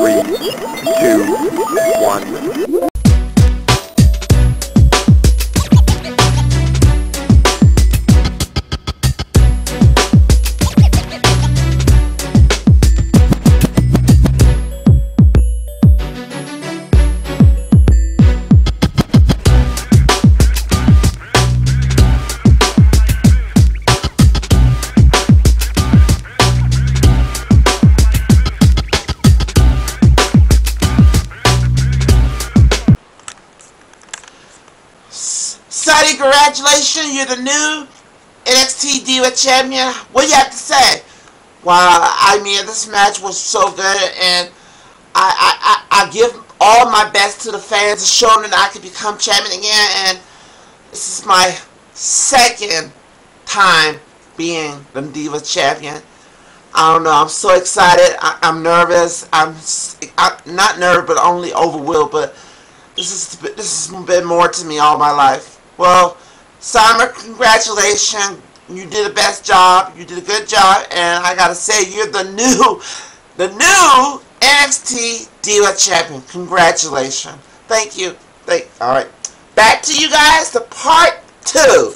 Three, two, one. Congratulations, you're the new NXT Diva Champion. What do you have to say? Wow, I mean, this match was so good, and I, I, I, I give all my best to the fans, showing that I can become champion again, and this is my second time being the Diva Champion. I don't know, I'm so excited, I, am nervous, I'm, I'm not nervous, but only overwhelmed, but this is this has been more to me all my life. Well, Summer, congratulations. You did the best job. You did a good job. And I got to say, you're the new, the new NXT Diva Champion. Congratulations. Thank you. Thank, all right. Back to you guys, the part two.